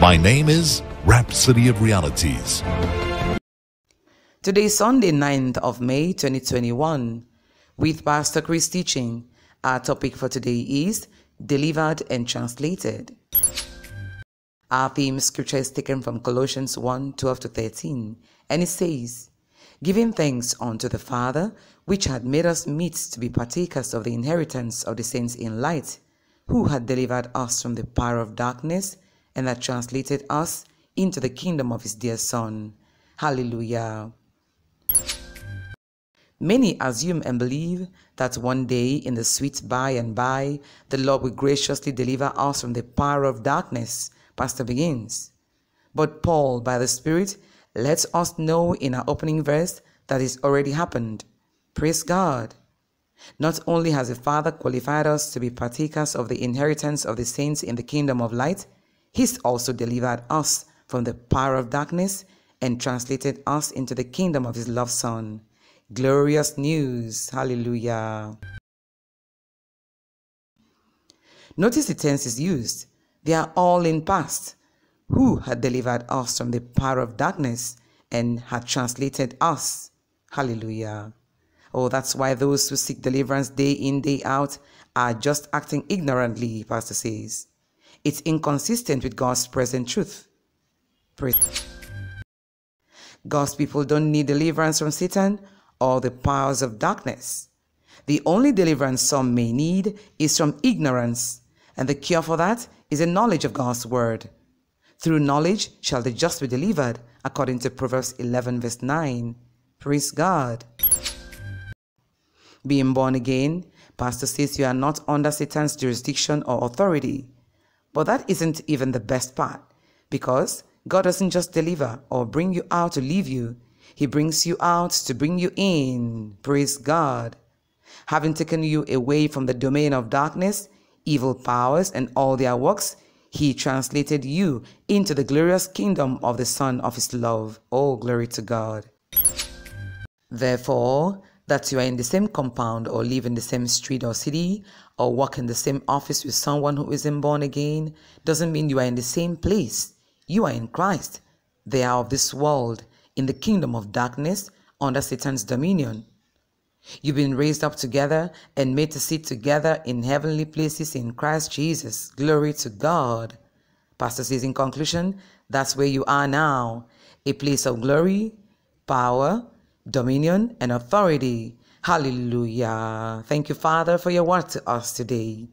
My name is Rhapsody of Realities. Today is Sunday, 9th of May 2021. With Pastor Chris teaching, our topic for today is Delivered and Translated. Our theme scripture is taken from Colossians 1 12 to 13, and it says, Giving thanks unto the Father, which had made us meet to be partakers of the inheritance of the saints in light, who had delivered us from the power of darkness, and that translated us into the kingdom of his dear Son. Hallelujah. Many assume and believe that one day in the sweet by and by, the Lord will graciously deliver us from the power of darkness. Pastor begins. But Paul, by the Spirit, lets us know in our opening verse that it's already happened. Praise God. Not only has the Father qualified us to be partakers of the inheritance of the saints in the kingdom of light, He's also delivered us from the power of darkness and translated us into the kingdom of His loved Son. Glorious news. Hallelujah. Notice the tense is used. They are all in past. Who had delivered us from the power of darkness and had translated us. Hallelujah. Oh, that's why those who seek deliverance day in, day out are just acting ignorantly, Pastor says. It's inconsistent with God's present truth. Praise. God's people don't need deliverance from Satan or the powers of darkness. The only deliverance some may need is from ignorance, and the cure for that is a knowledge of God's word. Through knowledge shall the just be delivered, according to Proverbs 11, verse 9. Praise God. Being born again, Pastor says you are not under Satan's jurisdiction or authority. But that isn't even the best part, because God doesn't just deliver or bring you out to leave you, he brings you out to bring you in. Praise God. Having taken you away from the domain of darkness, evil powers, and all their works, he translated you into the glorious kingdom of the Son of his love. Oh, glory to God. Therefore, that you are in the same compound or live in the same street or city or work in the same office with someone who isn't born again doesn't mean you are in the same place. You are in Christ. They are of this world in the kingdom of darkness under Satan's dominion. You've been raised up together and made to sit together in heavenly places in Christ Jesus. Glory to God. Pastor says in conclusion, that's where you are now, a place of glory, power, dominion, and authority. Hallelujah. Thank you, Father, for your word to us today.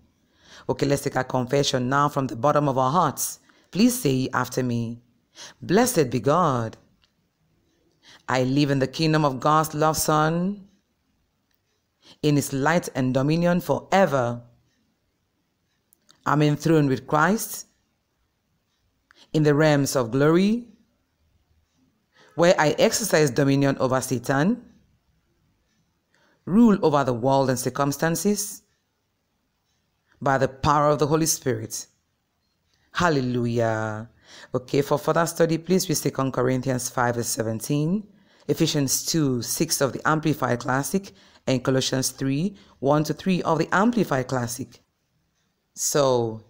Okay, let's take our confession now from the bottom of our hearts. Please say after me Blessed be God I live in the kingdom of God's love Son, in his light and dominion forever. I'm enthroned with Christ in the realms of glory, where I exercise dominion over Satan, rule over the world and circumstances by the power of the Holy Spirit. Hallelujah. Okay, for further study, please read 2 Corinthians 5 verse 17. Ephesians 2 6 of the Amplified Classic, and Colossians 3 1 to 3 of the Amplified Classic. So,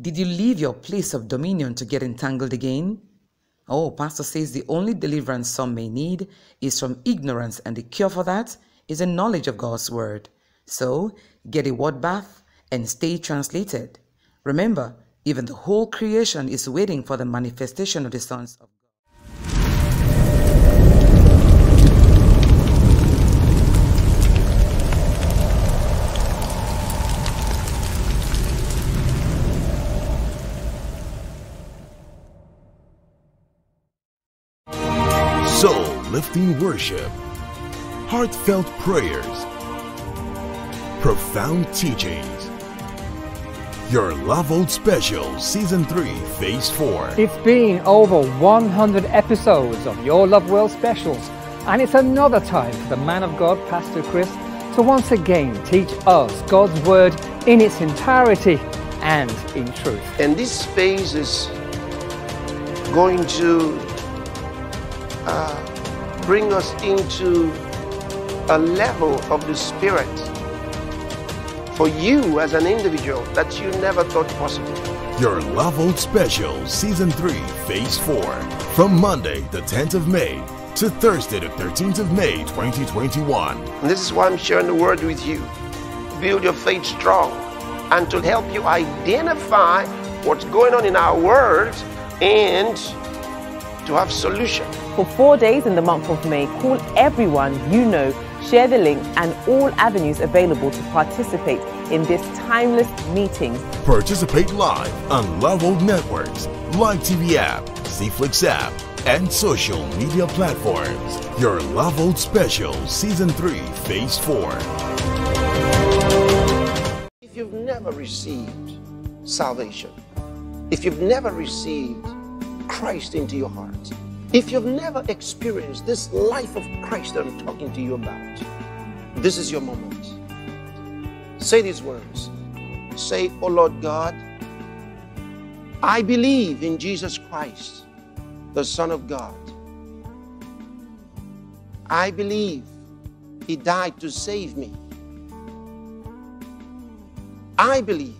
did you leave your place of dominion to get entangled again? Oh, Pastor says the only deliverance some may need is from ignorance, and the cure for that is a knowledge of God's Word. So, get a word bath and stay translated. Remember, even the whole creation is waiting for the manifestation of the sons of God. Soul lifting worship, heartfelt prayers, profound teachings. Your Love World Special Season 3 Phase 4. It's been over 100 episodes of Your Love World specials, and it's another time for the man of God, Pastor Chris, to once again teach us God's Word in its entirety and in truth. And this phase is going to uh, bring us into a level of the Spirit for you as an individual that you never thought possible. Your Love World Special Season 3 Phase 4 from Monday the 10th of May to Thursday the 13th of May 2021. And this is why I'm sharing the word with you. Build your faith strong and to help you identify what's going on in our world and to have solution. For four days in the month of May, call everyone you know, share the link and all avenues available to participate in this timeless meeting. Participate live on Love World Networks, Live TV app, CeFlix app, and social media platforms. Your Love World Special Season 3 Phase 4. If you've never received salvation, if you've never received Christ into your heart, if you've never experienced this life of Christ that I'm talking to you about, this is your moment. Say these words. Say, Oh Lord God, I believe in Jesus Christ, the Son of God. I believe He died to save me. I believe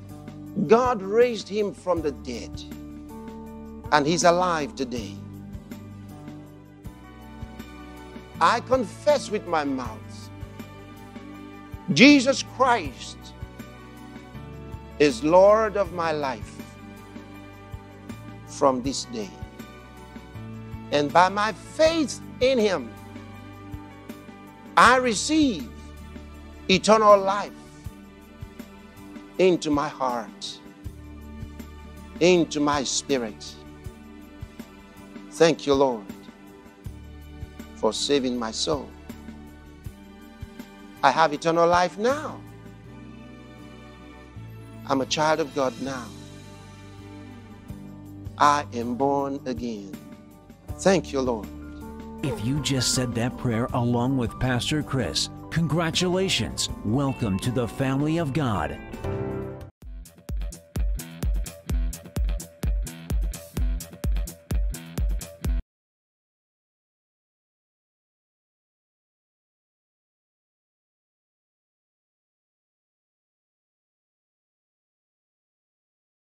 God raised Him from the dead and He's alive today. I confess with my mouth Jesus Christ is Lord of my life from this day. And by my faith in Him, I receive eternal life into my heart, into my spirit. Thank you, Lord, for saving my soul. I have eternal life now. I'm a child of God now. I am born again. Thank you, Lord. If you just said that prayer along with Pastor Chris, congratulations. Welcome to the family of God.